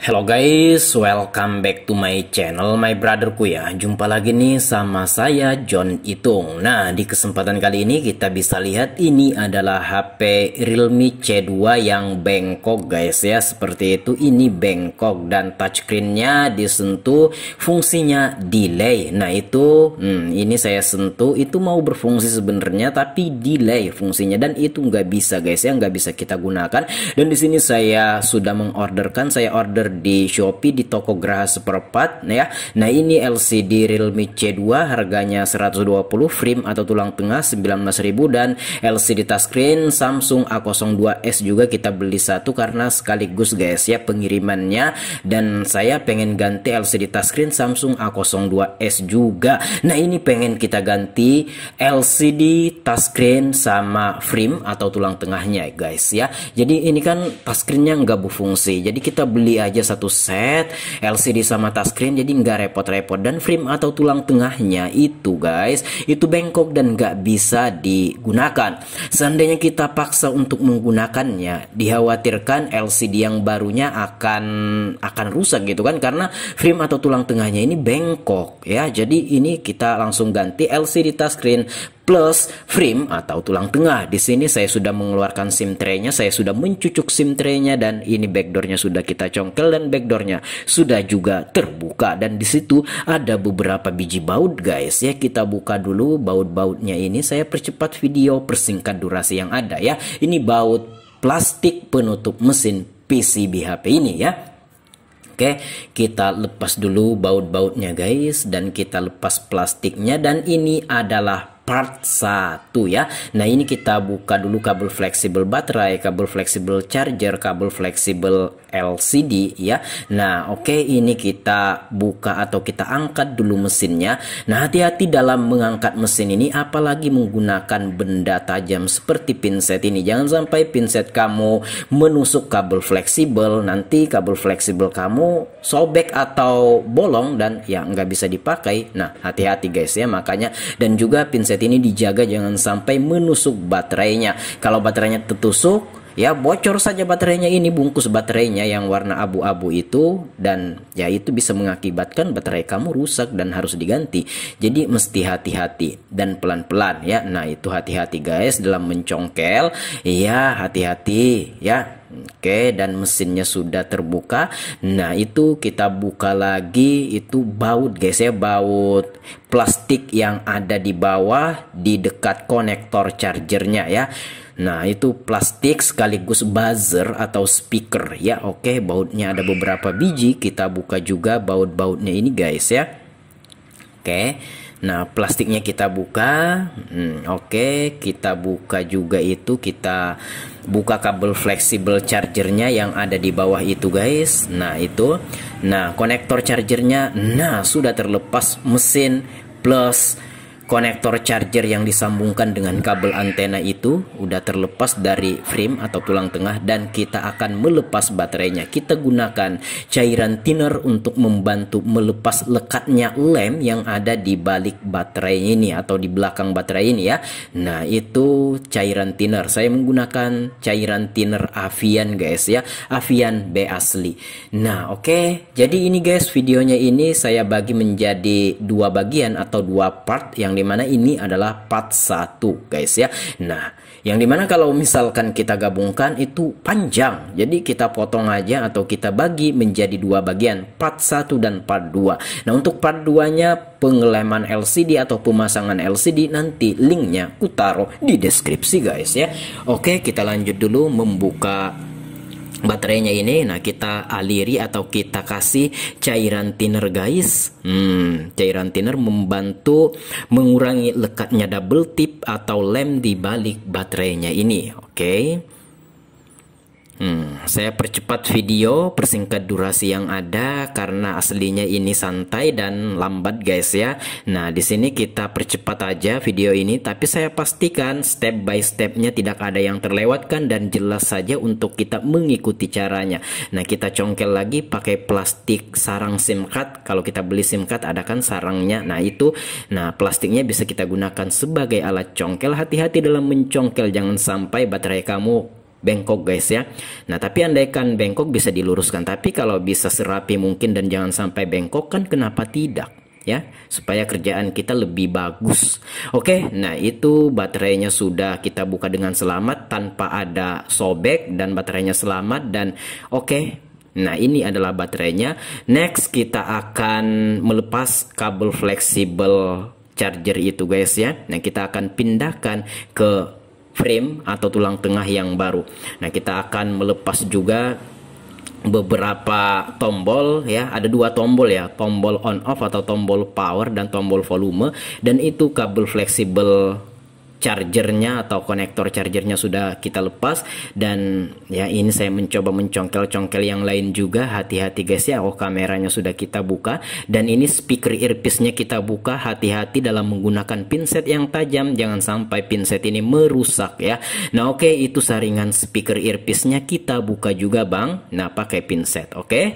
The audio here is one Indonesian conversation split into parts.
Hello guys, welcome back to my channel, my brotherku ya. Jumpa lagi nih sama saya John Itung. Nah di kesempatan kali ini kita bisa lihat ini adalah HP Realme C2 yang bengkok guys ya. Seperti itu ini bengkok dan touchscreennya disentuh fungsinya delay. Nah itu hmm, ini saya sentuh itu mau berfungsi sebenarnya tapi delay fungsinya. Dan itu nggak bisa guys ya nggak bisa kita gunakan. Dan di sini saya sudah mengorderkan saya order di Shopee di toko Graha Seperempat ya. Nah, ini LCD Realme C2 harganya 120 frame atau tulang tengah 19.000 dan LCD touchscreen Samsung A02s juga kita beli satu karena sekaligus guys ya pengirimannya dan saya pengen ganti LCD touchscreen Samsung A02s juga. Nah, ini pengen kita ganti LCD touchscreen sama frame atau tulang tengahnya guys ya. Jadi ini kan touchscreennya nggak berfungsi. Jadi kita beli aja aja satu set LCD sama touchscreen jadi nggak repot-repot. Dan frame atau tulang tengahnya itu guys itu bengkok dan nggak bisa digunakan. Seandainya kita paksa untuk menggunakannya dikhawatirkan LCD yang barunya akan akan rusak gitu kan? Karena frame atau tulang tengahnya ini bengkok ya. Jadi ini kita langsung ganti LCD touchscreen plus frame atau tulang tengah. Di sini saya sudah mengeluarkan SIM tray-nya, saya sudah mencucuk SIM tray-nya dan ini backdoor-nya sudah kita congkel dan backdoor-nya sudah juga terbuka dan di situ ada beberapa biji baut guys ya. Kita buka dulu baut-bautnya ini. Saya percepat video persingkat durasi yang ada ya. Ini baut plastik penutup mesin PCB HP ini ya. Oke, kita lepas dulu baut-bautnya guys dan kita lepas plastiknya dan ini adalah part 1 ya. Nah, ini kita buka dulu kabel fleksibel baterai, kabel fleksibel charger, kabel fleksibel LCD ya. Nah, oke okay, ini kita buka atau kita angkat dulu mesinnya. Nah, hati-hati dalam mengangkat mesin ini apalagi menggunakan benda tajam seperti pinset ini. Jangan sampai pinset kamu menusuk kabel fleksibel, nanti kabel fleksibel kamu sobek atau bolong dan ya nggak bisa dipakai. Nah, hati-hati guys ya. Makanya dan juga pinset ini dijaga jangan sampai menusuk baterainya. Kalau baterainya tertusuk, ya bocor saja baterainya ini bungkus baterainya yang warna abu-abu itu dan ya itu bisa mengakibatkan baterai kamu rusak dan harus diganti. Jadi mesti hati-hati dan pelan-pelan ya. Nah, itu hati-hati guys dalam mencongkel. Ya, hati-hati ya Oke, dan mesinnya sudah terbuka. Nah, itu kita buka lagi itu baut guys ya, baut plastik yang ada di bawah di dekat konektor chargernya ya. Nah, itu plastik sekaligus buzzer atau speaker ya. Oke, bautnya ada beberapa biji. Kita buka juga baut-bautnya ini guys ya. Oke. Nah, plastiknya kita buka. Hmm, Oke, okay. kita buka juga itu. Kita buka kabel fleksibel chargernya yang ada di bawah itu, guys. Nah, itu. Nah, konektor chargernya. Nah, sudah terlepas mesin plus konektor charger yang disambungkan dengan kabel antena itu udah terlepas dari frame atau tulang tengah dan kita akan melepas baterainya. Kita gunakan cairan thinner untuk membantu melepas lekatnya lem yang ada di balik baterai ini atau di belakang baterai ini ya. Nah, itu cairan thinner. Saya menggunakan cairan thinner Avian guys ya. Avian B asli. Nah, oke. Okay. Jadi ini guys videonya ini saya bagi menjadi dua bagian atau dua part yang di mana ini adalah part 1 guys ya. Nah yang di mana kalau misalkan kita gabungkan itu panjang. Jadi kita potong aja atau kita bagi menjadi dua bagian part 1 dan part 2 nah untuk part 2 nya pengeleman LCD atau pemasangan LCD nanti linknya kutaruh di deskripsi guys ya. Oke kita lanjut dulu membuka baterainya ini nah kita aliri atau kita kasih cairan thinner guys hmm, cairan thinner membantu mengurangi lekatnya double tip atau lem di balik baterainya ini oke okay? Hmm, saya percepat video, persingkat durasi yang ada karena aslinya ini santai dan lambat guys ya. Nah, di sini kita percepat aja video ini, tapi saya pastikan step by stepnya tidak ada yang terlewatkan dan jelas saja untuk kita mengikuti caranya. Nah, kita congkel lagi pakai plastik sarang SIM card. Kalau kita beli SIM card ada kan sarangnya. Nah, itu nah plastiknya bisa kita gunakan sebagai alat congkel. Hati-hati dalam mencongkel jangan sampai baterai kamu bengkok guys ya. Nah tapi andaikan bengkok bisa diluruskan, tapi kalau bisa serapi mungkin dan jangan sampai bengkok kan kenapa tidak? ya supaya kerjaan kita lebih bagus oke nah itu baterainya sudah kita buka dengan selamat tanpa ada sobek dan baterainya selamat dan oke Nah ini adalah baterainya Next kita akan melepas kabel fleksibel charger itu guys ya Nah kita akan pindahkan ke frame atau tulang tengah yang baru. Nah, kita akan melepas juga beberapa tombol ya. Ada dua tombol ya. Tombol on off atau tombol power dan tombol volume. Dan itu kabel fleksibel chargernya atau konektor chargernya sudah kita lepas. Dan ya ini saya mencoba mencongkel-congkel yang lain juga. Hati-hati guys ya oh kameranya sudah kita buka. Dan ini speaker earpiece-nya kita buka. Hati-hati dalam menggunakan pinset yang tajam. Jangan sampai pinset ini merusak ya. Nah oke okay, itu saringan speaker earpiece-nya kita buka juga bang. Nah pakai pinset oke? Okay?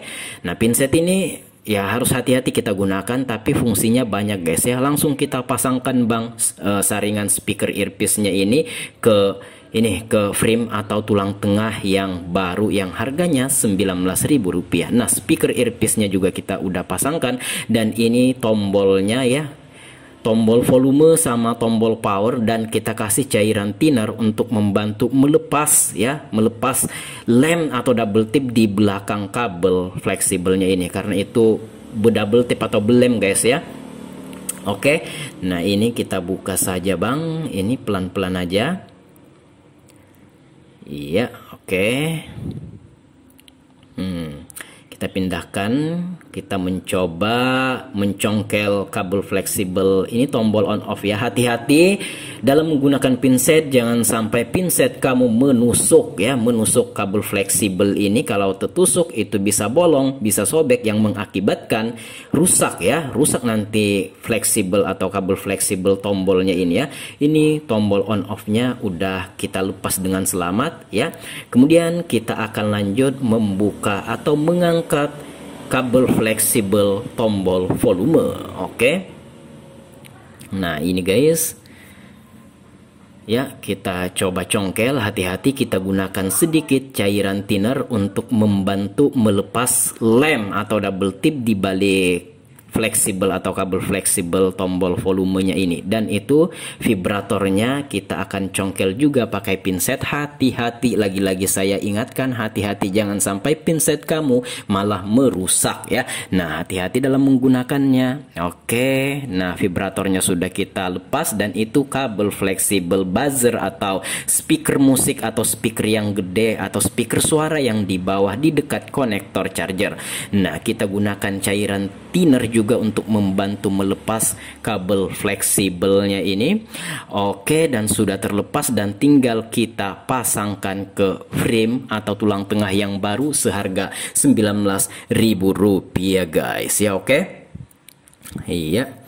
nah pinset ini ya harus hati-hati kita gunakan tapi fungsinya banyak guys ya langsung kita pasangkan bang uh, saringan speaker earpiece-nya ini ke ini ke frame atau tulang tengah yang baru yang harganya Rp19.000. Nah, speaker earpiece-nya juga kita udah pasangkan dan ini tombolnya ya tombol volume sama tombol power dan kita kasih cairan thinner untuk membantu melepas ya melepas lem atau double tip di belakang kabel fleksibelnya ini. Karena itu double tip atau belem guys ya. Oke nah ini kita buka saja bang. Ini pelan-pelan aja. Iya oke. Hmm kita pindahkan kita mencoba mencongkel kabel fleksibel ini tombol on off ya. Hati-hati dalam menggunakan pinset jangan sampai pinset kamu menusuk ya menusuk kabel fleksibel ini. Kalau tertusuk itu bisa bolong bisa sobek yang mengakibatkan rusak ya rusak nanti fleksibel atau kabel fleksibel tombolnya ini ya. Ini tombol on off nya udah kita lepas dengan selamat ya. Kemudian kita akan lanjut membuka atau mengangkat kabel fleksibel tombol volume oke okay? nah ini guys ya kita coba congkel hati-hati kita gunakan sedikit cairan thinner untuk membantu melepas lem atau double tip di balik fleksibel atau kabel fleksibel tombol volumenya ini. Dan itu vibratornya kita akan congkel juga pakai pinset. Hati-hati lagi-lagi saya ingatkan hati-hati jangan sampai pinset kamu malah merusak ya. Nah hati-hati dalam menggunakannya. Oke nah vibratornya sudah kita lepas dan itu kabel fleksibel buzzer atau speaker musik atau speaker yang gede atau speaker suara yang di bawah di dekat konektor charger. Nah kita gunakan cairan thinner juga untuk membantu melepas kabel fleksibelnya ini. Oke dan sudah terlepas dan tinggal kita pasangkan ke frame atau tulang tengah yang baru seharga Rp19.000 guys. Ya oke? Iya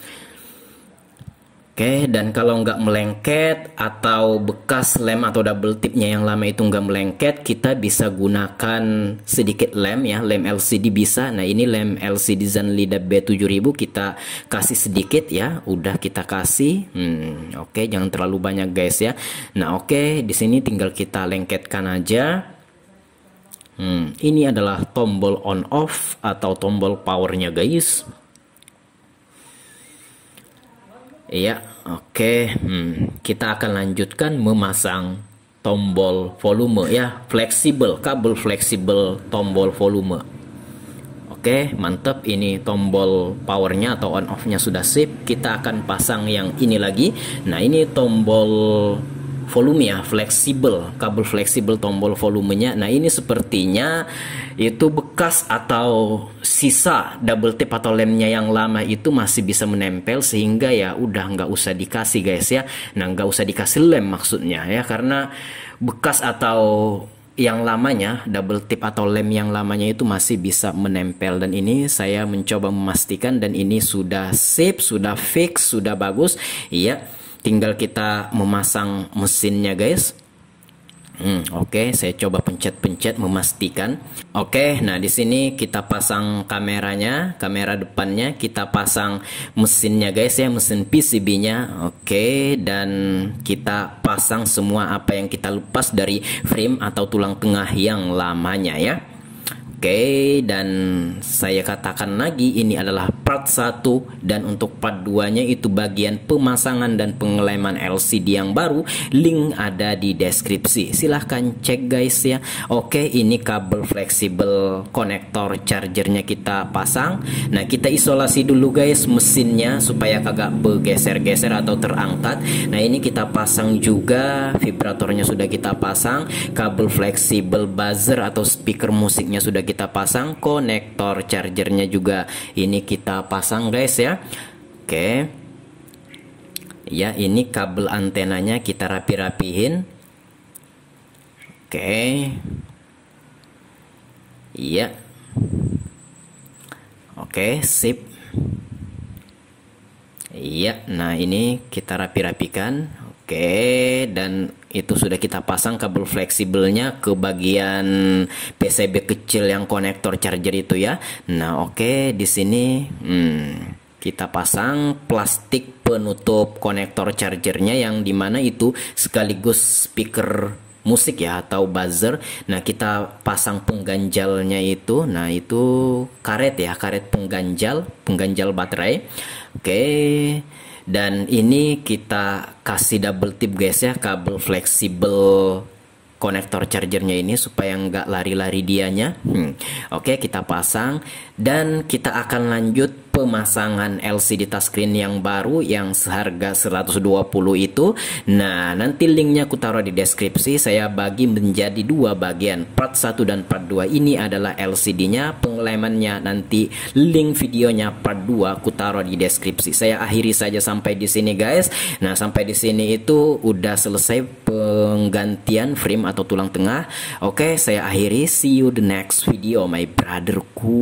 Oke, dan kalau nggak melengket atau bekas lem atau double tipnya yang lama itu nggak melengket, kita bisa gunakan sedikit lem ya, lem LCD bisa. Nah ini lem LCD Zenlida B7000 kita kasih sedikit ya, udah kita kasih. Hmm, oke, jangan terlalu banyak guys ya. Nah oke, di sini tinggal kita lengketkan aja. Hmm, ini adalah tombol on off atau tombol powernya guys. Iya, oke. Hmm, kita akan lanjutkan memasang tombol volume ya, fleksibel, kabel fleksibel tombol volume. Oke, mantap. Ini tombol powernya atau on off-nya sudah sip. Kita akan pasang yang ini lagi. Nah, ini tombol volume ya fleksibel kabel fleksibel tombol volumenya. Nah ini sepertinya itu bekas atau sisa double tip atau lemnya yang lama itu masih bisa menempel sehingga ya udah nggak usah dikasih guys ya. Nah nggak usah dikasih lem maksudnya ya karena bekas atau yang lamanya double tip atau lem yang lamanya itu masih bisa menempel. Dan ini saya mencoba memastikan dan ini sudah sip sudah fix sudah bagus. Iya tinggal kita memasang mesinnya guys Hmm, Oke, okay, saya coba pencet-pencet memastikan. Oke, okay, nah di sini kita pasang kameranya, kamera depannya, kita pasang mesinnya guys ya, mesin PCB-nya. Oke, okay, dan kita pasang semua apa yang kita lepas dari frame atau tulang tengah yang lamanya ya. Oke, dan saya katakan lagi ini adalah part 1 dan untuk part 2 nya itu bagian pemasangan dan pengeleman LCD yang baru. Link ada di deskripsi. Silahkan cek guys ya. Oke ini kabel fleksibel konektor chargernya kita pasang. Nah kita isolasi dulu guys mesinnya supaya kagak bergeser-geser atau terangkat. Nah ini kita pasang juga vibratornya sudah kita pasang kabel fleksibel buzzer atau speaker musiknya sudah kita pasang konektor chargernya juga. Ini kita pasang guys ya. Oke. Ya ini kabel antenanya kita rapi-rapihin. Oke. Iya oke sip. Iya, nah ini kita rapi-rapikan. Oke, dan itu sudah kita pasang kabel fleksibelnya ke bagian PCB kecil yang konektor charger itu ya. Nah, oke di sini hmm, kita pasang plastik penutup konektor chargernya yang di mana itu sekaligus speaker musik ya atau buzzer. Nah, kita pasang pengganjalnya itu. Nah, itu karet ya, karet pengganjal, pengganjal baterai. Oke dan ini kita kasih double tip guys ya kabel fleksibel konektor chargernya ini supaya nggak lari-lari dianya hmm. oke kita pasang dan kita akan lanjut pemasangan LCD touchscreen yang baru yang seharga 120 itu. Nah, nanti linknya aku taruh di deskripsi. Saya bagi menjadi dua bagian. Part 1 dan part 2 ini adalah LCD-nya, pengelemannya nanti link videonya part 2 aku taruh di deskripsi. Saya akhiri saja sampai di sini guys. Nah, sampai di sini itu udah selesai penggantian frame atau tulang tengah. Oke, saya akhiri. See you the next video my brotherku.